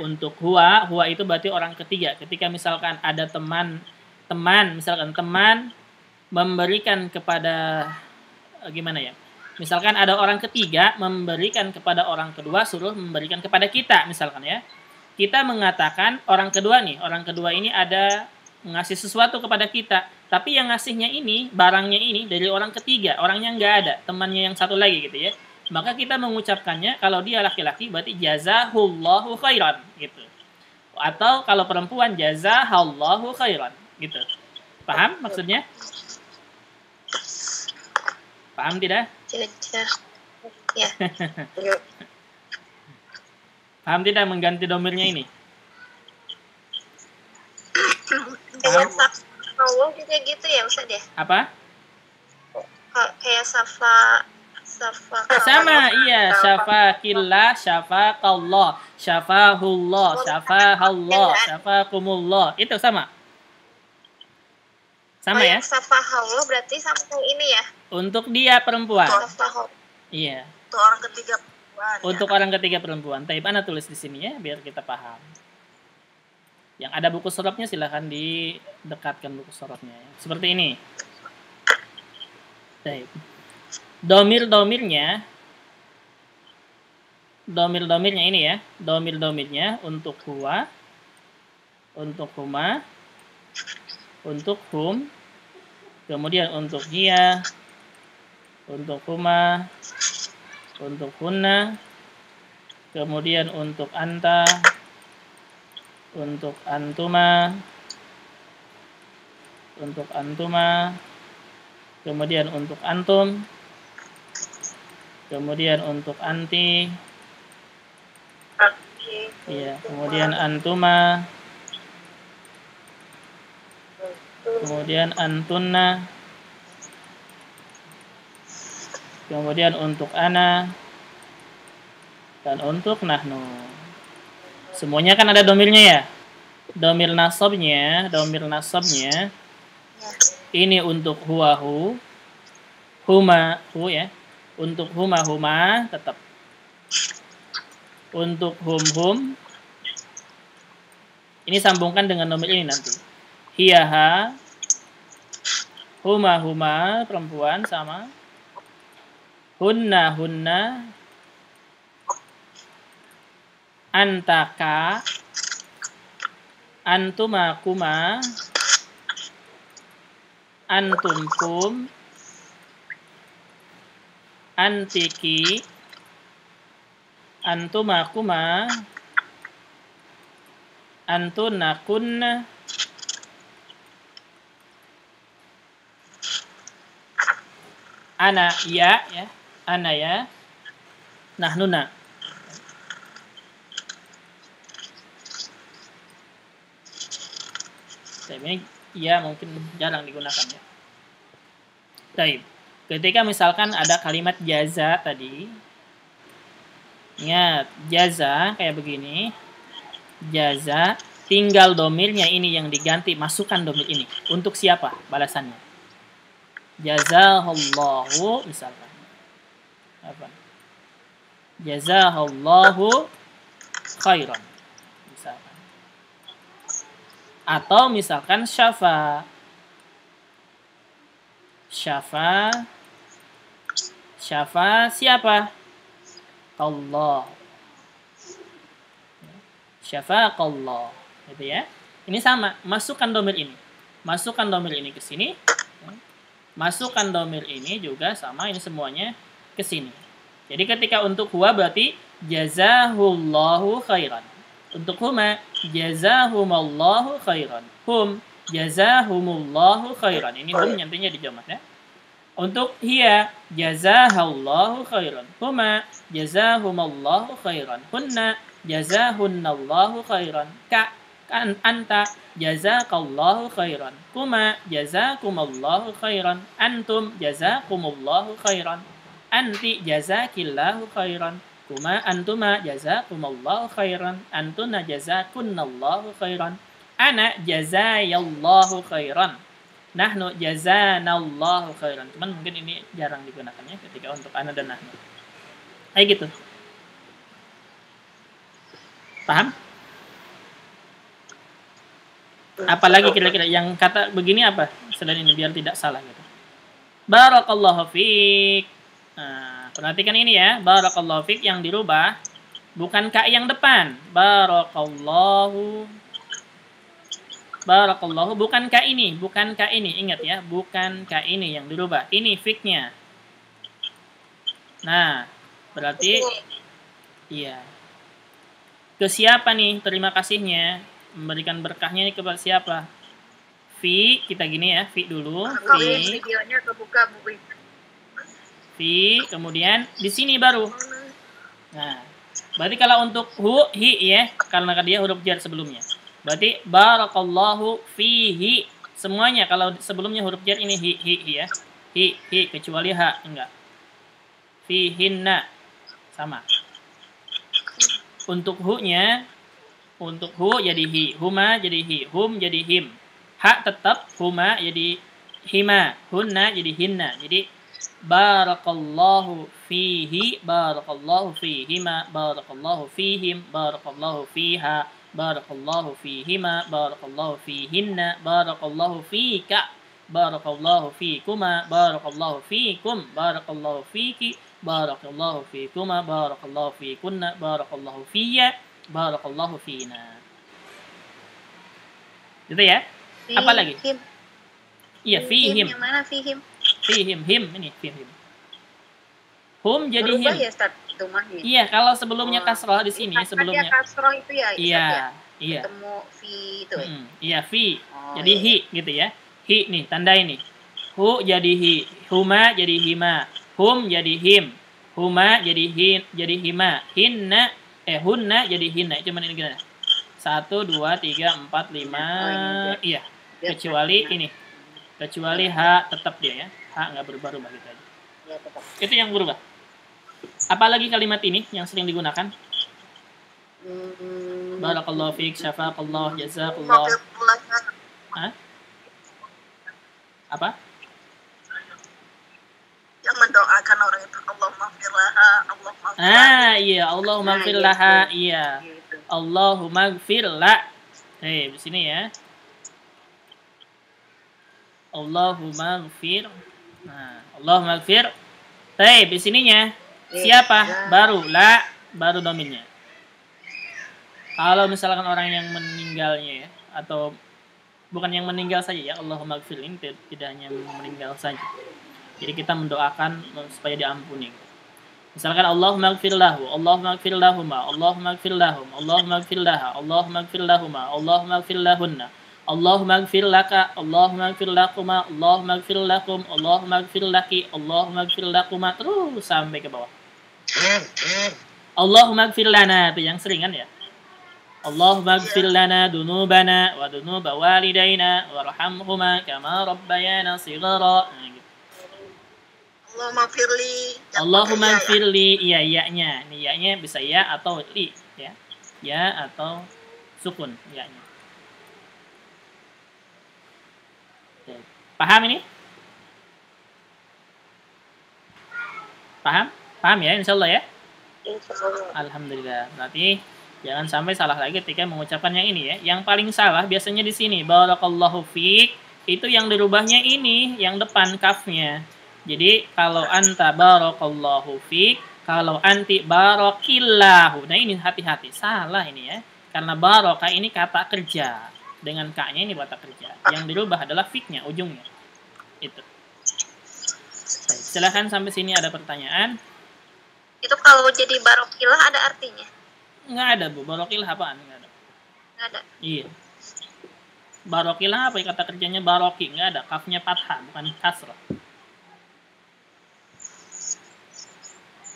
Untuk huwa, huwa itu berarti orang ketiga. Ketika misalkan ada teman, teman, misalkan teman memberikan kepada eh, gimana ya? Misalkan ada orang ketiga memberikan kepada orang kedua, suruh memberikan kepada kita, misalkan ya. Kita mengatakan orang kedua nih, orang kedua ini ada ngasih sesuatu kepada kita, tapi yang ngasihnya ini, barangnya ini dari orang ketiga, orangnya nggak ada, temannya yang satu lagi gitu ya. Maka kita mengucapkannya kalau dia laki-laki berarti jazahullahu khairan gitu. Atau kalau perempuan jazahallahu khairan gitu. Paham maksudnya? Paham tidak? Ya. Paham tidak mengganti domirnya ini? Kayak Safa Allah juga gitu ya Ustaz ya? Apa? Ka- Kayak Safa Safa Sama, iya. Syafakillah, syafaqallah, syafahullah, syafahullah, syafakumullah. Itu sama. Sama oh, ya? yang Safa Allah berarti sama yang ini ya? Untuk dia perempuan. Safa. Iya. Untuk orang ketiga perempuan. ya. Untuk orang ketiga perempuan. Tapi ana tulis di sini ya, biar kita paham. Yang ada buku sorotnya silahkan didekatkan buku sorotnya. ya. Seperti ini. Domir-domirnya domir-domirnya ini ya. Domir-domirnya untuk huwa, untuk huma, untuk hum, kemudian untuk dia, untuk huma, untuk hunna, kemudian untuk anta, untuk antuma, untuk antuma, kemudian untuk antum, kemudian untuk anti, Oke. ya, kemudian antuma, kemudian antunna, kemudian untuk ana, dan untuk nahnu. Semuanya kan ada domirnya ya. Domir nasabnya, domir nasabnya ini untuk huwahu, huma, hu ya. Untuk huma huma tetap. Untuk hum hum ini sambungkan dengan domir ini nanti. Hiyaha, huma huma perempuan sama. Hunna hunna, antaka. Antuma kuma antum kum antiki. Antuma kuma antuna kunna ana ya. Ya ana ya nahnuna Ini ya mungkin jarang digunakan ya. Baik. Ketika misalkan ada kalimat jaza tadi, ingat jaza kayak begini, jaza tinggal domirnya ini yang diganti masukkan domir ini. Untuk siapa? Balasannya. Jazahallahu misalkan. Apa? Jazahallahu khairan misalkan atau misalkan syafa. Syafa. Syafa siapa? Allah syafaqallah gitu ya. Ini sama. Masukkan domir ini. Masukkan domir ini ke sini. Masukkan domir ini juga sama. Ini semuanya ke sini. Jadi ketika untuk huwa berarti jazahullahu khairan untuk huma jazahumallahu khairan. Hum jazahumullahu khairan. Ini hum nantinya dijamak ya. Untuk hiya jazahallahu khairan. Huma jazahumallahu khairan. Hunna jazahunnallahu khairan. Ka kan anta jazakallahu khairan. Kuma jazakumallahu khairan. Antum jazakumullahu khairan. Anti jazakillahu khairan kuma antuma jazakumallahu khairan antuna jazakunnallahu khairan ana jazayallahu khairan. Nahnu jazanallahu khairan. Cuman mungkin ini jarang digunakannya ketika untuk ana dan nahnu. Kayak gitu. Paham? Apalagi kira-kira yang kata begini apa selain ini biar tidak salah gitu. Barakallahu fiik. Nah, perhatikan ini ya, barakallahu fiik yang dirubah bukan kak yang depan. Barakallahu Barakallahu bukan kak ini, bukan kak ini. Ingat ya, bukan kak ini yang dirubah. Ini fiknya. Nah, berarti iya. Ke siapa nih terima kasihnya? Memberikan berkahnya ini kepada siapa? Fi, kita gini ya, Fi dulu. Fi, videonya kebuka Bu. Fi, kemudian di sini baru. Nah, berarti kalau untuk hu, hi ya, karena dia huruf jar sebelumnya. Berarti barakallahu fihi. Semuanya kalau sebelumnya huruf jar ini hi, hi, hi ya. Hi, hi, kecuali ha, enggak. Fihinna. Sama. Untuk hu-nya, untuk hu jadi hi, huma jadi hi, hum jadi him. Ha tetap, huma jadi hima, hunna jadi hinna. Jadi barakallahu fihi, barakallahu fihima, barakallahu fihim, barakallahu fiha, barakallahu fihima, barakallahu fihinna, barakallahu fika, barakallahu fikuma, barakallahu fikum, barakallahu fiki, barakallahu fikuma, barakallahu fikunna, barakallahu fiyya, barakallahu fina. Gitu ya? Apa lagi? Iya, fihim. Yang mana fihim? Fihim, him ini fihim. Hum jadi Berubah him. ya Ustaz rumahnya. Iya, kalau sebelumnya Oh. kasroh di sini, sebelumnya. kasroh itu ya. Iya, ya? iya. Ketemu fi itu. ya? Mm, Iya, fi. Oh, Jadi iya. hi gitu ya. Hi nih, tanda ini. Hu jadi hi, huma jadi hima, hum jadi him, huma jadi hin, jadi hima, hinna eh hunna jadi hinna. Cuman ini gimana? Satu, dua, tiga, empat, lima. Oh, ini Iya, kecuali ini. Kecuali ha tetap dia ya. Ha nggak berubah-ubah gitu aja. ya, tetap. Itu yang berubah. Apalagi kalimat ini yang sering digunakan? Hmm, Barakallahu fiik, syafaqallah, jazakallah. Hah? Apa? Yang mendoakan orang itu Allah maafirlaha, Allah maafirlaha. Ah, iya, Allahumma Nah, gfir iya, iya. Iya. gitu. Allahumma la. Eh, di sini ya. Allahumma gfir. Nah, Allahumma gfir. Teh, di sininya. Eh, Siapa? Baru la, baru dominnya. Kalau misalkan orang yang meninggalnya ya, atau bukan yang meninggal saja ya, Allahumma gfir ini tidak tidak hanya meninggal saja. Jadi kita mendoakan supaya diampuni. Misalkan Allahumma gfir lahu, Allahumma gfir lahuma, Allahumma gfir lahum, Allahumma gfir laha, Allahumma gfir lahuma, Allahumma gfir lahunna, Allahumma gfir laka, Allahumma gfir lakuma, Allahumma gfir lakum, Allahumma gfir laki, Allahumma gfir lakuma, terus sampai ke bawah. Allahumma gfir lana, itu yang sering kan ya? Allahumma gfir lana dunubana wa dunuba walidaina warhamhuma kama rabbayana sighara. Nah, gitu. Allahumma firli. Allahumma Ya, ya. firli iya iya-nya. Ini ya-nya bisa ya atau li ya. Ya atau sukun ya-nya. Oke. Paham ini? Paham? Paham ya insyaallah ya? Insyaallah. Alhamdulillah. Berarti jangan sampai salah lagi ketika mengucapkan yang ini ya. Yang paling salah biasanya di sini barakallahu fiik itu yang dirubahnya ini yang depan kafnya. Jadi kalau anta barakallahu fiik, kalau anti barakillahu. Nah ini hati-hati, salah ini ya. Karena barokah ini kata kerja. Dengan kaknya ini kata kerja. Yang dirubah adalah fiknya, ujungnya. Itu. Baik, silahkan sampai sini ada pertanyaan. Itu kalau jadi barokilah ada artinya? Nggak ada bu, barokilah apaan? Nggak ada. Nggak ada. Iya. Barokilah apa ya kata kerjanya baroki? Nggak ada. Kafnya fathah, bukan kasrah.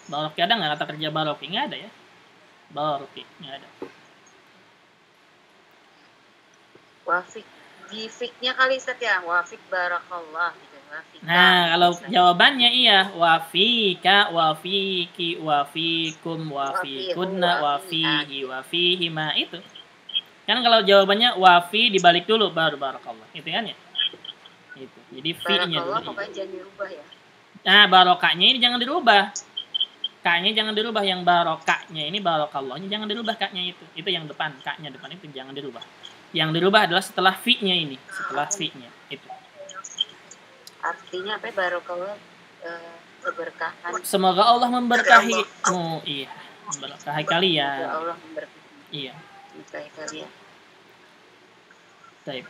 Baroki ada nggak kata kerja baroki? Nggak ada ya. Baroki, nggak ada. Wafik. Di fiknya kali Ustaz ya. Wafik barakallah gitu. Wafik. Nah, kalau jawabannya iya, wafika, wafiki, wafikum, wafikunna, wafihi, wafihima itu. Kan kalau jawabannya wafi dibalik dulu baru barakallah. Gitu kan ya? Itu. Jadi fi-nya Barakallah dulu. pokoknya jangan dirubah ya. Nah, barokahnya ini jangan dirubah. Kaknya jangan dirubah yang barokahnya ini barokallahnya jangan dirubah kaknya itu. Itu yang depan, kaknya depan itu jangan dirubah. Yang dirubah adalah setelah fi-nya ini, setelah fi-nya itu. Artinya apa? Barakallah eh, keberkahan. Semoga Allah memberkahi. Oh, iya. Memberkahi Semoga kalian. Allah memberkahi Iya. kalian. Baik.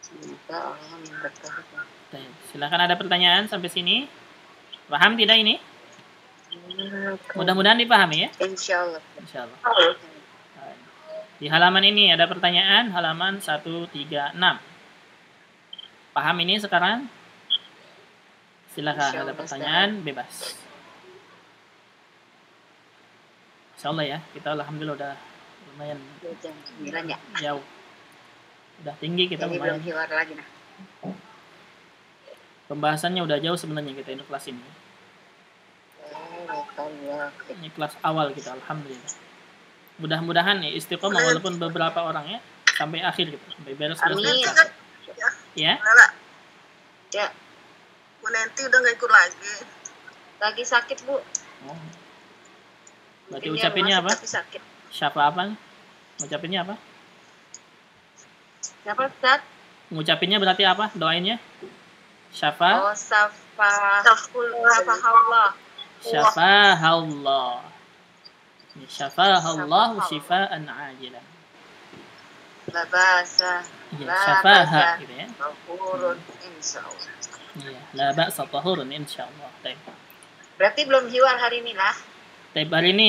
Semoga Allah memberkahi. Silakan ada pertanyaan sampai sini. Paham tidak ini? Mudah-mudahan dipahami ya. Insya Allah. Insya Allah. Di halaman ini ada pertanyaan, halaman 136. Paham ini sekarang? Silakan Insya ada pertanyaan, bebas. Insya Allah ya, kita alhamdulillah udah lumayan Udah Jam 9 ya. jauh. Udah tinggi kita Jadi belum lumayan. hiwar lagi nah. Pembahasannya udah jauh sebenarnya kita ini kelas ini. Ini kelas awal kita, alhamdulillah. Mudah-mudahan ya istiqomah walaupun beberapa orang ya sampai akhir gitu, sampai beres beres. Amin. beres. Ya, Lala, Ya, Bu Nenti udah nggak ikut lagi. lagi sakit bu. oh. Berarti Mungkin ucapinnya apa? Sakit. Siapa apa? Ngucapinnya apa? Siapa Ustaz? Ngucapinnya berarti apa? Doainnya? Syafa, Oh, Safa. Safahallah. Syafahallah. Ini Syafahallah syifaan ajilan. La basa. Iya, La syafaha gitu ya. Ghafurun insya Allah. Iya, la ba'sa tahurun insyaallah. Baik. Berarti belum hiwar hari ini lah. Baik, hari ini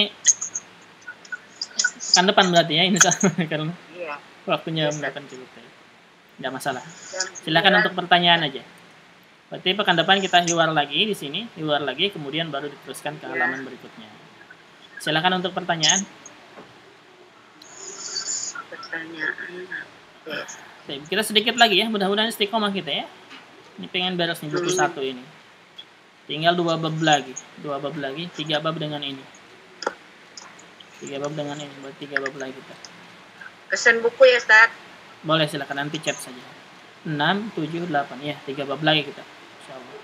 kan depan berarti ya insya Allah karena Iya. waktunya Yes, mendapat cukup. Baik. Nggak masalah. Silakan 9. untuk pertanyaan aja. Berarti pekan depan kita hiwar lagi di sini, hiwar lagi, kemudian baru diteruskan ke Ya. halaman berikutnya. Silakan untuk pertanyaan. pertanyaan. Baik, kita sedikit lagi ya, mudah-mudahan istiqomah kita ya. Ini pengen beres nih buku Hmm. satu ini. Tinggal dua bab lagi, dua bab lagi, tiga bab dengan ini. Tiga bab dengan ini, buat tiga bab lagi kita. Pesan buku ya Ustaz. Boleh silakan nanti chat saja. 6, 7, 8. Ya, tiga bab lagi kita. Insyaallah.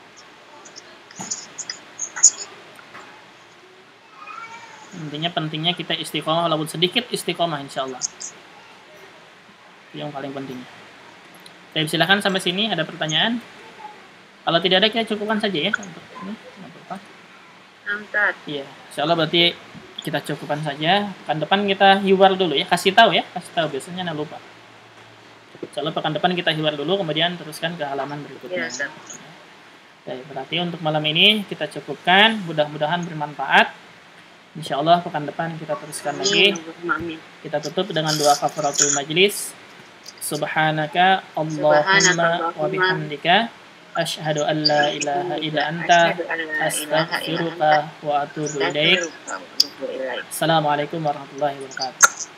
Intinya pentingnya kita istiqomah walaupun sedikit istiqomah insyaallah. Itu yang paling penting. Saya silakan sampai sini ada pertanyaan. Kalau tidak ada kita cukupkan saja ya untuk ini. Ustaz. Iya, insyaallah berarti kita cukupkan saja. Pekan depan kita hiwar dulu ya, kasih tahu ya, kasih tahu biasanya nggak lupa. Insyaallah pekan depan kita hiwar dulu, kemudian teruskan ke halaman berikutnya. Ustaz. Oke, berarti untuk malam ini kita cukupkan. Mudah-mudahan bermanfaat. Insya Allah pekan depan kita teruskan lagi. Amin. Kita tutup dengan doa kafaratul majlis. Subhanaka Allahumma wa bihamdika asyhadu an la ilaha illa anta astaghfiruka wa atubu ilaik. Assalamualaikum warahmatullahi wabarakatuh.